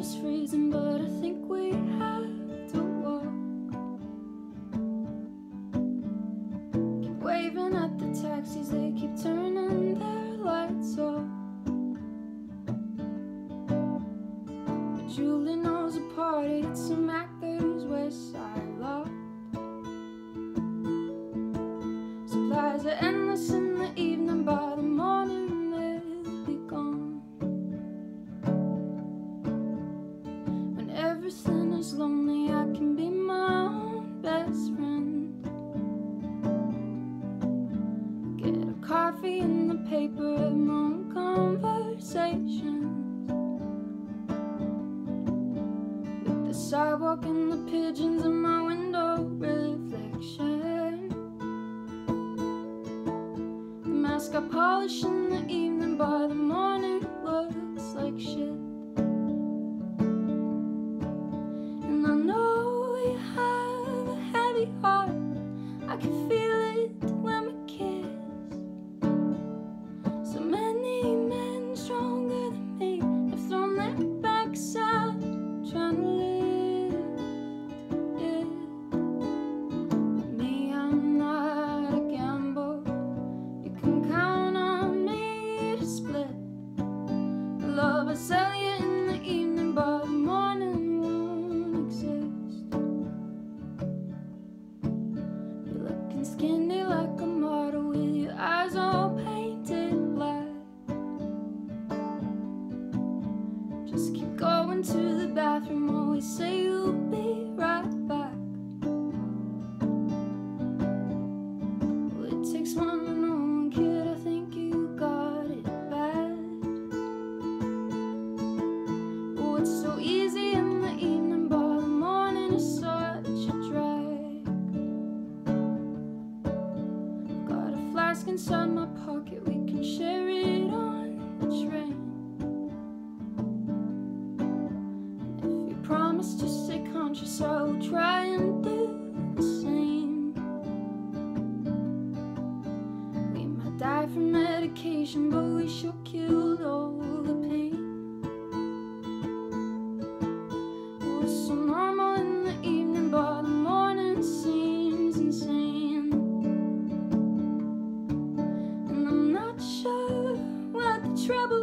is freezing, but I think we have to walk. Keep waving at the taxis, they keep turning their coffee in the paper, own conversations. With the sidewalk and the pigeons in my window reflection. The mask I polish in the evening, by the morning looks like shit. Skinny like a model with your eyes all painted black. Just keep going to the bathroom, always say you'll be right back. Well, it takes one to know one, kid. I think you got it bad. Oh, it's so easy flask inside my pocket, we can share it on the train. If you promise to stay conscious, I will try and do the same. We might die from medication, but we sure killed trouble.